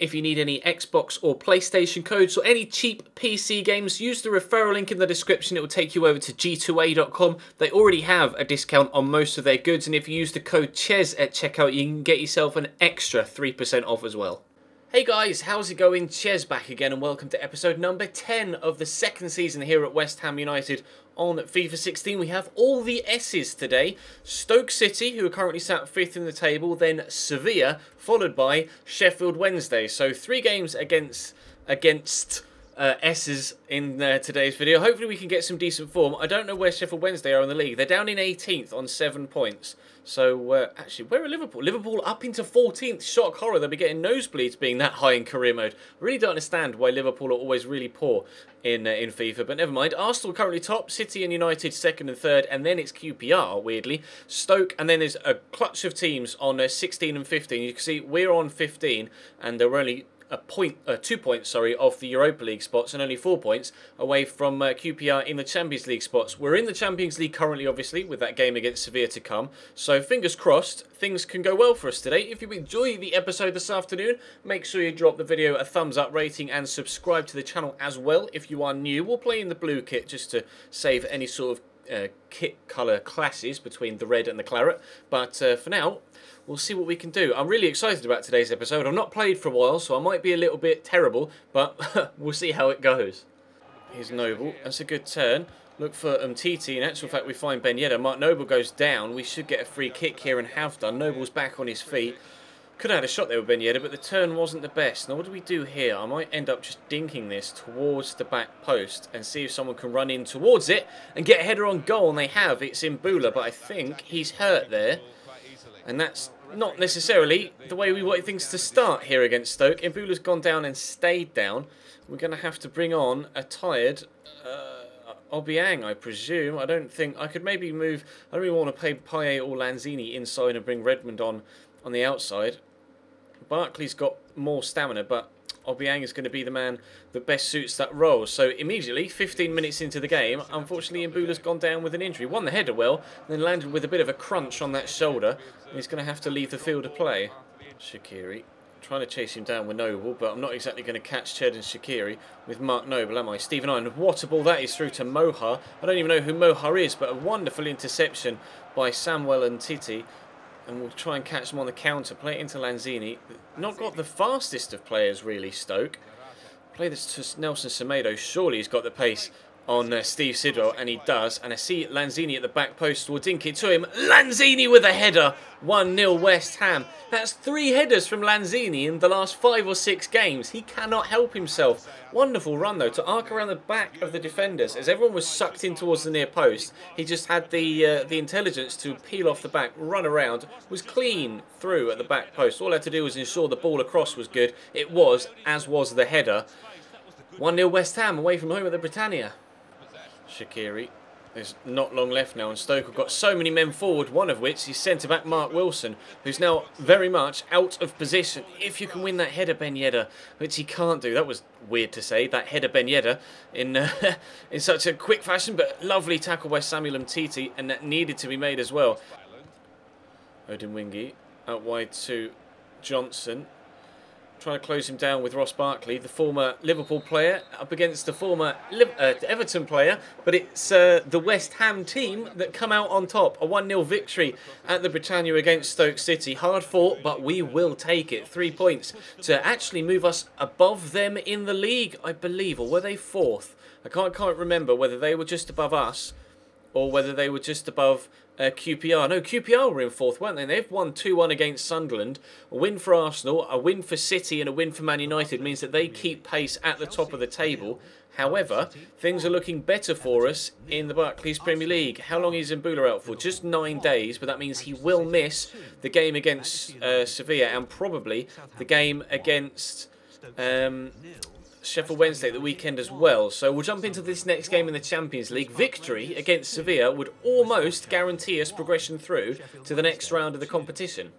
If you need any Xbox or PlayStation codes or any cheap PC games, use the referral link in the description. It will take you over to g2a.com. They already have a discount on most of their goods, and if you use the code CHES at checkout, you can get yourself an extra 3% off as well. Hey guys, how's it going? Ches back again and welcome to episode number 10 of the second season here at West Ham United on FIFA 16. We have all the S's today. Stoke City, who are currently sat fifth in the table, then Sevilla, followed by Sheffield Wednesday. So three games against against uh, S's in uh, today's video. Hopefully we can get some decent form. I don't know where Sheffield Wednesday are in the league. They're down in 18th on 7 points. So, uh, actually, where are Liverpool? Liverpool up into 14th. Shock horror. They'll be getting nosebleeds being that high in career mode. I really don't understand why Liverpool are always really poor in uh, in FIFA, but never mind. Arsenal currently top, City and United second and third, and then it's QPR, weirdly. Stoke, and then there's a clutch of teams on uh, 16 and 15. You can see we're on 15, and they're only a point, uh, two points, sorry, of the Europa League spots and only four points away from uh, QPR in the Champions League spots. We're in the Champions League currently, obviously, with that game against Sevilla to come. So fingers crossed, things can go well for us today. If you enjoy the episode this afternoon, make sure you drop the video a thumbs up rating and subscribe to the channel as well if you are new. We'll play in the blue kit just to save any sort of uh, kit colour classes between the red and the claret. But uh, for now, we'll see what we can do. I'm really excited about today's episode. I've not played for a while, so I might be a little bit terrible, but we'll see how it goes. Here's Noble. That's a good turn. Look for Umtiti. In actual fact, we find Ben Yedder. Mark Noble goes down. We should get a free kick here and have done. Noble's back on his feet. Could have had a shot there with Ben Yedder, but the turn wasn't the best. Now, what do we do here? I might end up just dinking this towards the back post and see if someone can run in towards it and get a header on goal. And they have. It's Imbula, but I think he's hurt there. And that's not necessarily the way we wanted things to start here against Stoke. Imbula's gone down and stayed down. We're going to have to bring on a tired uh, Obiang, I presume. I don't think... I could maybe move... I don't really want to play Payet or Lanzini inside and bring Redmond on on the outside. Barkley's got more stamina, but Obiang is going to be the man that best suits that role. So immediately, 15 minutes into the game, unfortunately Imbula's gone down with an injury. Won the header well, then landed with a bit of a crunch on that shoulder. And He's going to have to leave the field of play. Shaqiri trying to chase him down with Noble, but I'm not exactly going to catch Ched and Shaqiri with Mark Noble, am I? Stephen Iron, what a ball that is through to Mohar. I don't even know who Mohar is, but a wonderful interception by Samuel Umtiti and we'll try and catch them on the counter. Play it into Lanzini. Not got the fastest of players, really, Stoke. Play this to Nelson Semedo. Surely he's got the pace on uh, Steve Sidwell, and he does. And I see Lanzini at the back post. We'll dink it to him. Lanzini with a header. 1-0 West Ham. That's three headers from Lanzini in the last five or six games. He cannot help himself. Wonderful run, though, to arc around the back of the defenders. As everyone was sucked in towards the near post, he just had the uh, the intelligence to peel off the back, run around, was clean through at the back post. All I had to do was ensure the ball across was good. It was, as was the header. 1-0 West Ham away from home at the Britannia. Shaqiri. There's not long left now, and Stoke have got so many men forward, one of which is centre-back Marc Wilson, who's now very much out of position. If you can win that header, Ben Yedder, which he can't do. That was weird to say, that header Ben Yedder, in, uh, in such a quick fashion, but lovely tackle by Samuel Umtiti, and that needed to be made as well. Odemwingie out wide to Johnson trying to close him down with Ross Barkley, the former Liverpool player, up against the former uh, Everton player. But it's uh, the West Ham team that come out on top. A 1 0 victory at the Britannia against Stoke City. Hard fought, but we will take it. Three points to actually move us above them in the league, I believe. Or were they fourth? I can't, can't remember whether they were just above us or whether they were just above uh, QPR. No, QPR were in fourth, weren't they? They've won 2-1 against Sunderland. A win for Arsenal, a win for City and a win for Man United means that they keep pace at the top of the table. However, things are looking better for us in the Barclays Premier League. How long is Imbula out for? Just nine days, but that means he will miss the game against uh, Sevilla and probably the game against... Um, Sheffield Wednesday the weekend as well. So we'll jump into this next game in the Champions League. Victory against Sevilla would almost guarantee us progression through to the next round of the competition.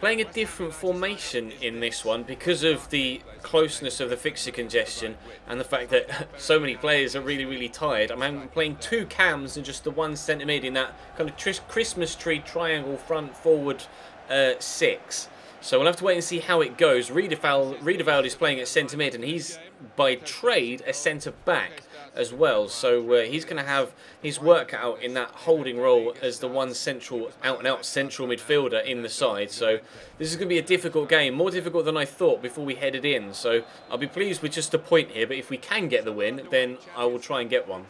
Playing a different formation in this one because of the closeness of the fixture congestion and the fact that so many players are really, really tired. I'm playing two cams and just the one centre mid in that kind of Christmas tree triangle front forward uh, six. So we'll have to wait and see how it goes. Riedewald, is playing at centre mid, and he's by trade a centre back as well. So uh, he's going to have his work out in that holding role as the one central, out and out central midfielder in the side. So this is going to be a difficult game, more difficult than I thought before we headed in. So I'll be pleased with just a point here, but if we can get the win, then I will try and get one.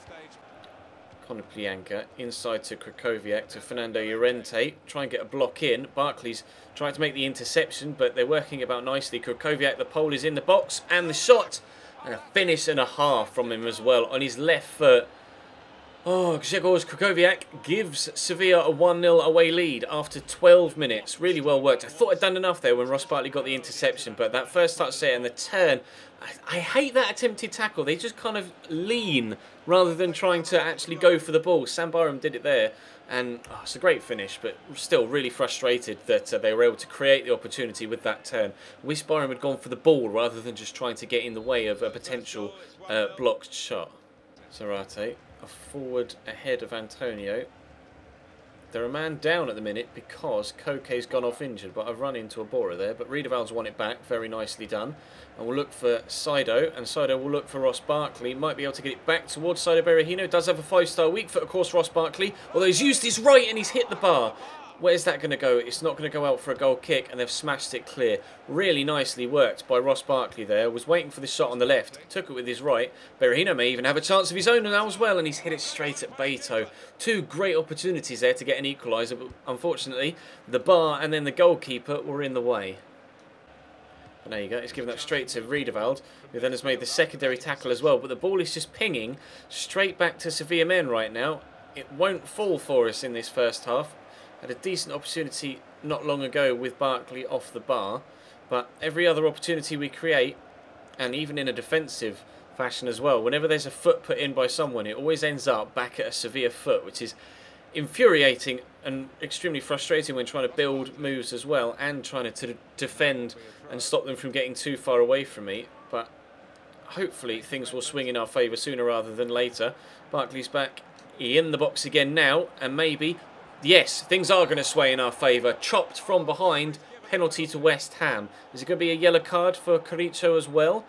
Konoplyanka inside to Krychowiak to Fernando Llorente. Try and get a block in. Barkley's trying to make the interception, but they're working about nicely. Krychowiak, the pole is in the box, and the shot. And a finish and a half from him as well on his left foot. Oh, Grzegorz Krychowiak gives Sevilla a 1-0 away lead after 12 minutes. Really well worked. I thought I'd done enough there when Ross Barkley got the interception, but that first touch there and the turn, I, I hate that attempted tackle. They just kind of lean rather than trying to actually go for the ball. Sam Byram did it there, and oh, it's a great finish, but still really frustrated that uh, they were able to create the opportunity with that turn. Wish Byram had gone for the ball rather than just trying to get in the way of a potential uh, blocked shot. Zarate a forward ahead of Antonio. They're a man down at the minute because Coke's gone off injured, but I've run into a borer there. But Riedewald's won it back, very nicely done. And we'll look for Saido, and Saido will look for Ross Barkley. Might be able to get it back towards Saido Berahino. Does have a five-star weak foot, of course, Ross Barkley. Although he's used his right and he's hit the bar. Where's that going to go? It's not going to go out for a goal kick, and they've smashed it clear. Really nicely worked by Ross Barkley there. Was waiting for the shot on the left. Took it with his right. Berahino may even have a chance of his own now as well, and he's hit it straight at Beto. Two great opportunities there to get an equaliser, but unfortunately, the bar and then the goalkeeper were in the way. And there you go, it's given that straight to Riedewald, who then has made the secondary tackle as well. But the ball is just pinging straight back to Sevilla men right now. It won't fall for us in this first half. Had a decent opportunity not long ago with Barkley off the bar, but every other opportunity we create, and even in a defensive fashion as well, whenever there's a foot put in by someone, it always ends up back at a Sevilla foot, which is infuriating and extremely frustrating when trying to build moves as well and trying to, defend and stop them from getting too far away from me. But hopefully things will swing in our favour sooner rather than later. Barkley's back in the box again now, and maybe Yes, things are going to sway in our favour. Chopped from behind, penalty to West Ham. Is it going to be a yellow card for Carrizo as well?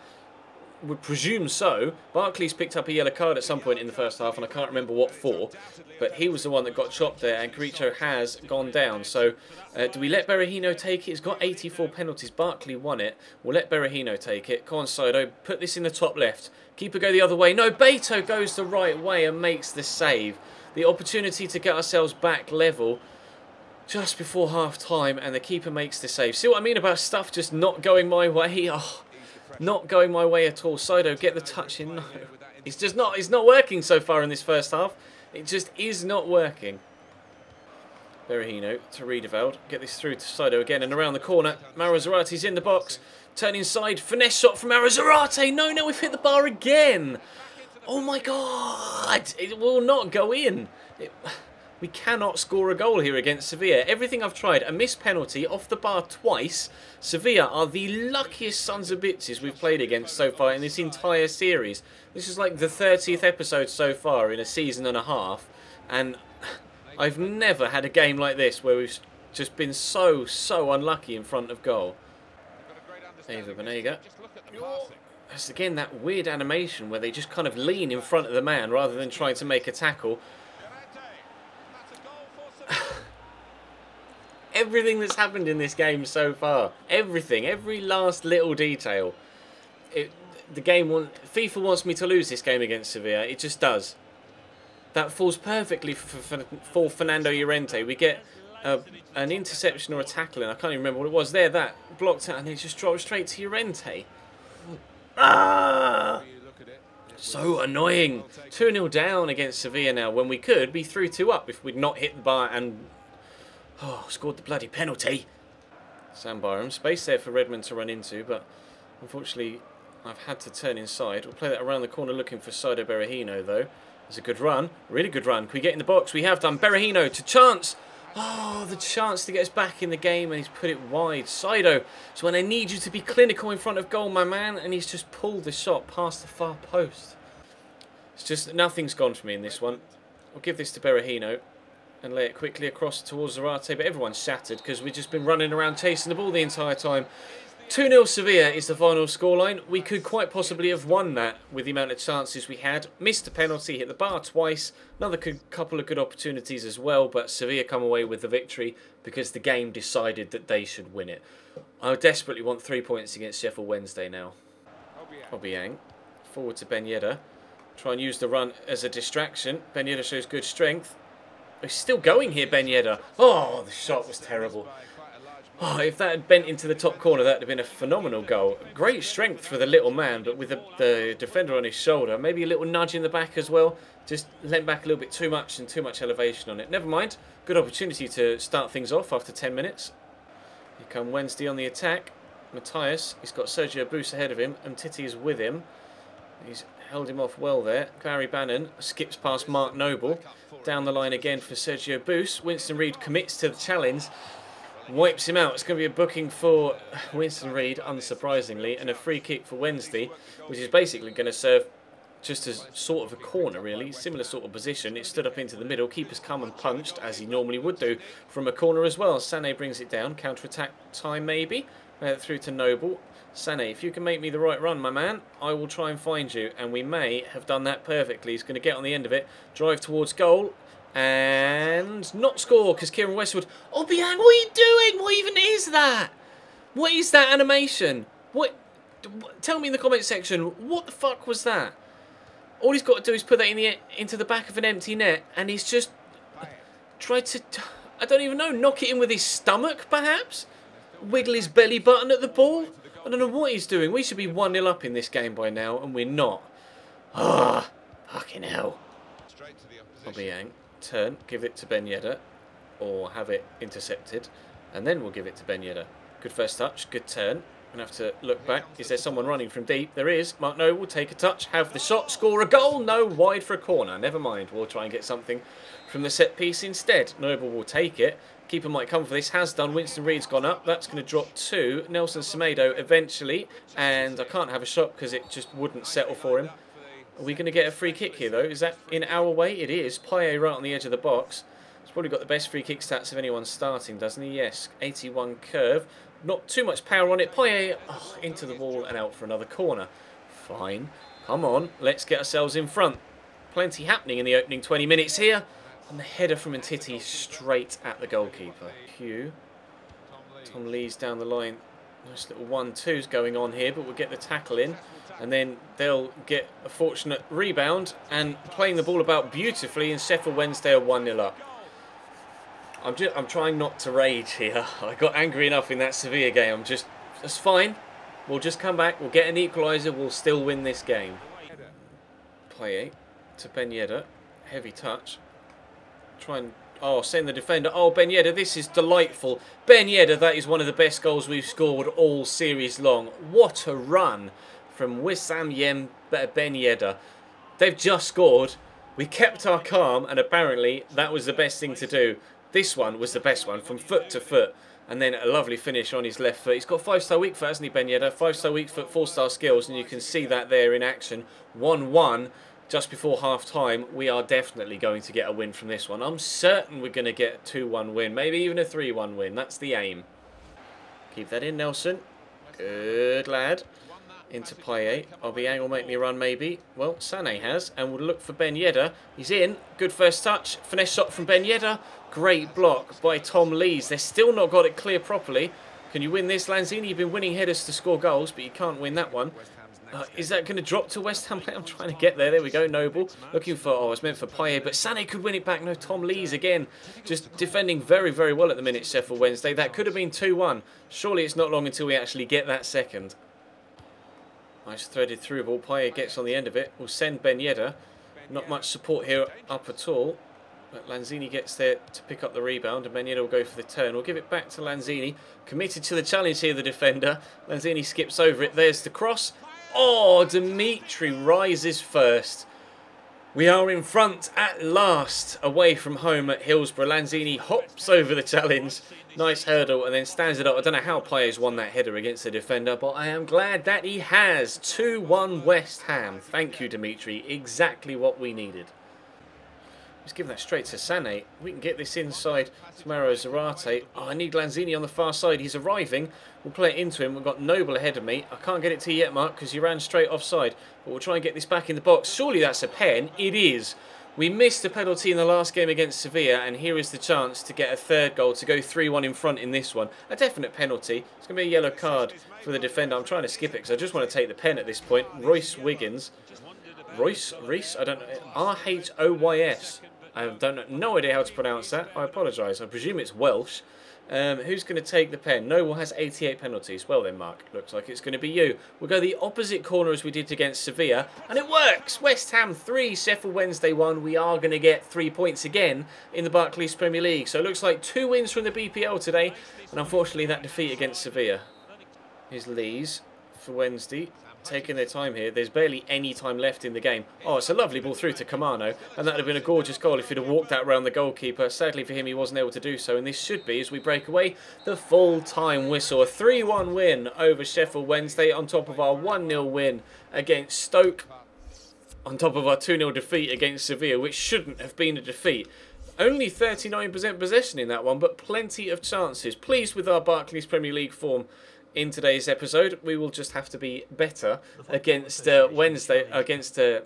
Would presume so. Barkley's picked up a yellow card at some point in the first half, and I can't remember what for. But he was the one that got chopped there, and Carrizo has gone down. So, uh, do we let Berahino take it? He's got 84 penalties. Barkley won it. We'll let Berahino take it. Come on, Saido. Put this in the top left. Keeper go the other way. No, Beto goes the right way and makes the save the opportunity to get ourselves back level just before half time and the keeper makes the save. See what I mean about stuff just not going my way? Oh, not going my way at all. Saido, get the touch in. No. It's just not, it's not working so far in this first half. It just is not working. Berahino to Riedewald. Get this through to Saido again and around the corner. Mauro Zarate's in the box. Turn inside. Finesse shot from Mauro Zarate. No, no, we've hit the bar again. Oh my god! It will not go in. It, we cannot score a goal here against Sevilla. Everything I've tried, a missed penalty off the bar twice. Sevilla are the luckiest sons of bitches we've played against so far in this entire series. This is like the 30th episode so far in a season and a half. And I've never had a game like this where we've just been so, so unlucky in front of goal. Ever Banega. It's again that weird animation where they just kind of lean in front of the man rather than trying to make a tackle. everything that's happened in this game so far, everything, every last little detail. It, the game want, FIFA wants me to lose this game against Sevilla. It just does. That falls perfectly for, for, for Fernando Llorente. We get a, an interception or a tackle, and I can't even remember what it was. There, that blocked out, and it just dropped straight to Llorente. Ah! So annoying. 2-0 down against Sevilla now when we could be 3-2 up if we'd not hit the bar and oh, scored the bloody penalty. Sam Byram. Space there for Redmond to run into, but unfortunately I've had to turn inside. We'll play that around the corner looking for Saido Berahino though. It's a good run. Really good run. Can we get in the box? We have done. Berahino to chance. Oh, the chance to get us back in the game and he's put it wide. Saido, so when I need you to be clinical in front of goal, my man, and he's just pulled the shot past the far post. It's just, nothing's gone for me in this one. I'll give this to Berahino. and lay it quickly across towards Zarate, but everyone's shattered because we've just been running around chasing the ball the entire time. 2-0 Sevilla is the final scoreline. We could quite possibly have won that with the amount of chances we had. Missed a penalty, hit the bar twice. Another couple of good opportunities as well, but Sevilla come away with the victory because the game decided that they should win it. I desperately want three points against Sheffield Wednesday now. Obiang. Forward to Ben. Try and use the run as a distraction. Ben shows good strength. He's still going here, Ben. Oh, the shot was terrible. Oh, if that had bent into the top corner, that would have been a phenomenal goal. Great strength for the little man, but with the, the, defender on his shoulder, maybe a little nudge in the back as well. Just leant back a little bit too much and too much elevation on it. Never mind. Good opportunity to start things off after 10 minutes. Here come Wednesday on the attack. Matthias, he's got Sergio Bus ahead of him, and Titi is with him. He's held him off well there. Gary Bannan skips past Mark Noble. Down the line again for Sergio Bus. Winston Reid commits to the challenge wipes him out. It's going to be a booking for Winston Reid, unsurprisingly, and a free kick for Wednesday, which is basically going to serve just as sort of a corner, really. Similar sort of position. It stood up into the middle. Keeper's come and punched, as he normally would do, from a corner as well. Sané brings it down. Counter-attack time, maybe. Uh, through to Noble. Sané, if you can make me the right run, my man, I will try and find you. And we may have done that perfectly. He's going to get on the end of it, drive towards goal, and not score because Keiren Westwood. Oh, Biang, what are you doing? What even is that? What is that animation? What? Tell me in the comment section. What the fuck was that? All he's got to do is put that in the into the back of an empty net, and he's just tried to. I don't even know. Knock it in with his stomach, perhaps. Wiggle his belly button at the ball. I don't know what he's doing. We should be 1 0 up in this game by now, and we're not. Ah, fucking hell. Obiang turn, give it to Ben Yedder, or have it intercepted, and then we'll give it to Ben Yedder. Good first touch, good turn. Gonna have to look back. Is there someone running from deep? There is. Mark Noble will take a touch, have the shot, score a goal. No, wide for a corner. Never mind. We'll try and get something from the set piece instead. Noble will take it. Keeper might come for this. Has done. Winston Reid's gone up. That's going to drop to Nelson Semedo eventually. And I can't have a shot because it just wouldn't settle for him. Are we going to get a free kick here, though? Is that in our way? It is. Payet right on the edge of the box. He's probably got the best free kick stats of anyone starting, doesn't he? Yes. 81 curve. Not too much power on it. Payet oh, into the wall and out for another corner. Fine. Come on. Let's get ourselves in front. Plenty happening in the opening 20 minutes here. And the header from Umtiti straight at the goalkeeper. Hugh. Tom Lees down the line. Nice little one-twos going on here, but we'll get the tackle in and then they'll get a fortunate rebound and playing the ball about beautifully and Sheffield Wednesday are 1-0 up. I'm just I'm trying not to rage here. I got angry enough in that Sevilla game. I'm just that's fine. We'll just come back. We'll get an equaliser. We'll still win this game. Payet to Ben Yedder. Heavy touch. Try and oh send the defender. Oh Ben Yedder, this is delightful. Ben Yedder, that is one of the best goals we've scored all series long. What a run! From Wissam Yem Ben Yedder. They've just scored. We kept our calm, and apparently that was the best thing to do. This one was the best one, from foot to foot. And then a lovely finish on his left foot. He's got five-star weak foot, hasn't he, Ben Yedder? Five-star weak foot, four-star skills, and you can see that there in action. 1-1 just before half-time. We are definitely going to get a win from this one. I'm certain we're going to get a 2-1 win, maybe even a 3-1 win. That's the aim. Keep that in, Nelson. Good lad into Payet. Obiang will make me run maybe. Well, Sané has, and we'll look for Ben Yedder. He's in. Good first touch. Finesse shot from Ben Yedder. Great block by Tom Lees. They're still not got it clear properly. Can you win this, Lanzini? You've been winning headers to score goals, but you can't win that one. Uh, is that going to drop to West Ham? I'm trying to get there. There we go. Noble looking for. Oh, it's meant for Payet, but Sané could win it back. No, Tom Lees again, just defending very, very well at the minute. Sheffield Wednesday. That could have been 2-1. Surely it's not long until we actually get that second. Nice threaded through ball. Payet gets on the end of it. Will send Ben Yedder. Not much support here up at all. But Lanzini gets there to pick up the rebound and Yedder will go for the turn. We'll give it back to Lanzini. Committed to the challenge here, the defender. Lanzini skips over it. There's the cross. Oh, Dimitri rises first. We are in front at last, away from home at Hillsborough. Lanzini hops over the challenge. Nice hurdle and then stands it up. I don't know how players won that header against the defender, but I am glad that he has. 2-1 West Ham. Thank you, Dimitri. Exactly what we needed. He's giving that straight to Sané. We can get this inside to Mauro Zarate. Oh, I need Lanzini on the far side. He's arriving. We'll play it into him. We've got Noble ahead of me. I can't get it to you yet, Mark, because you ran straight offside. But we'll try and get this back in the box. Surely that's a pen. It is. We missed a penalty in the last game against Sevilla, and here is the chance to get a third goal to go 3-1 in front in this one. A definite penalty. It's going to be a yellow card for the defender. I'm trying to skip it because I just want to take the pen at this point. Rhoys Wiggins. Royce? Reese? I don't know. R-H-O-Y-S. I don't know. No idea how to pronounce that. I apologise. I presume it's Welsh. Um, who's going to take the pen? Noble has 88 penalties. Well then, Mark, looks like it's going to be you. We'll go the opposite corner as we did against Sevilla, and it works! West Ham 3, Sheffield Wednesday 1. We are going to get three points again in the Barclays Premier League. So it looks like two wins from the BPL today, and unfortunately that defeat against Sevilla. Here's Lees for Wednesday taking their time here. There's barely any time left in the game. Oh, it's a lovely ball through to Kamano, and that would have been a gorgeous goal if he'd have walked that round the goalkeeper. Sadly for him, he wasn't able to do so, and this should be, as we break away, the full-time whistle. A 3-1 win over Sheffield Wednesday on top of our 1-0 win against Stoke, on top of our 2-0 defeat against Sevilla, which shouldn't have been a defeat. Only 39% possession in that one, but plenty of chances. Pleased with our Barclays Premier League form in today's episode. We will just have to be better against uh, Wednesday, against uh,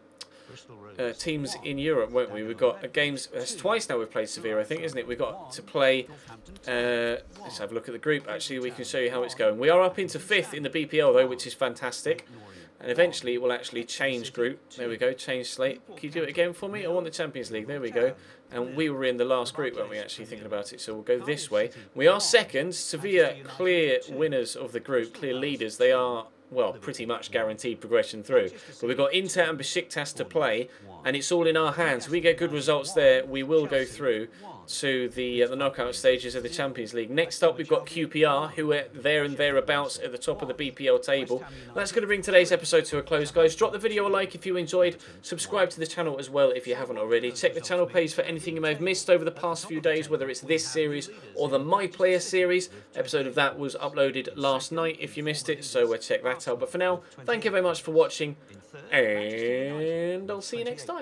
uh, teams in Europe, won't we? We've got games, it's twice now we've played Sevilla, I think, isn't it? We've got to play, uh, let's have a look at the group, actually, we can show you how it's going. We are up into fifth in the BPL, though, which is fantastic. And eventually it will actually change group. There we go, change slate. Can you do it again for me? I want the Champions League. There we go. And we were in the last group, weren't we, actually, thinking about it. So we'll go this way. We are second. Sevilla, clear winners of the group, clear leaders. They are well, pretty much guaranteed progression through. But we've got Inter and Besiktas to play, and it's all in our hands. We get good results there, we will go through to the uh, the knockout stages of the Champions League. Next up, we've got QPR, who are there and thereabouts at the top of the BPL table. That's going to bring today's episode to a close, guys. Drop the video a like if you enjoyed. Subscribe to the channel as well if you haven't already. Check the channel page for anything you may have missed over the past few days, whether it's this series or the My Player series. Episode of that was uploaded last night if you missed it, so uh, check that out. But for now, thank you very much for watching, and I'll see you next time.